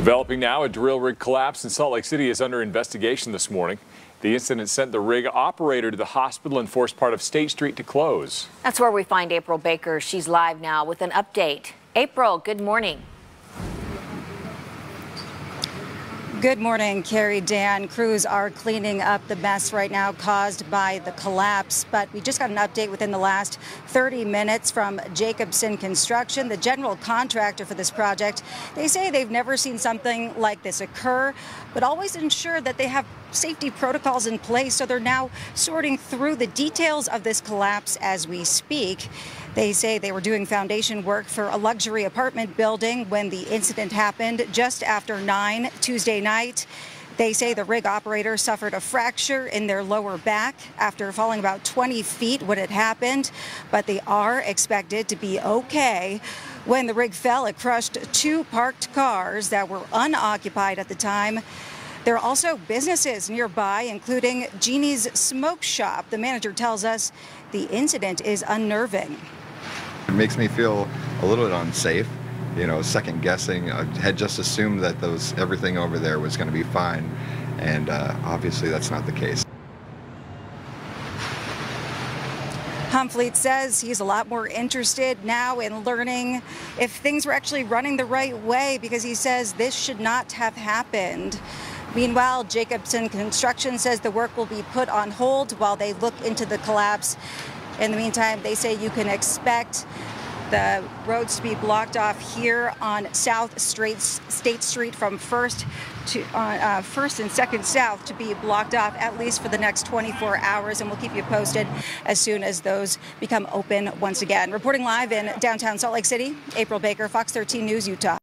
Developing now, a drill rig collapse in Salt Lake City is under investigation this morning. The incident sent the rig operator to the hospital and forced part of State Street to close. That's where we find April Baker. She's live now with an update. April, good morning. Good morning, Carrie, Dan. Crews are cleaning up the mess right now caused by the collapse, but we just got an update within the last 30 minutes from Jacobson Construction, the general contractor for this project. They say they've never seen something like this occur, but always ensure that they have safety protocols in place. So they're now sorting through the details of this collapse as we speak. They say they were doing foundation work for a luxury apartment building when the incident happened just after 9 Tuesday night. They say the rig operator suffered a fracture in their lower back after falling about 20 feet when it happened, but they are expected to be okay. When the rig fell, it crushed two parked cars that were unoccupied at the time. There are also businesses nearby, including Jeannie's Smoke Shop. The manager tells us the incident is unnerving. It makes me feel a little bit unsafe, you know, second guessing. I had just assumed that those everything over there was going to be fine, and uh, obviously that's not the case. Humfleet says he's a lot more interested now in learning if things were actually running the right way because he says this should not have happened. Meanwhile, Jacobson Construction says the work will be put on hold while they look into the collapse. In the meantime, they say you can expect the roads to be blocked off here on South Street, State Street from First to uh, uh, First and Second South to be blocked off at least for the next 24 hours, and we'll keep you posted as soon as those become open once again. Reporting live in downtown Salt Lake City, April Baker, Fox 13 News, Utah.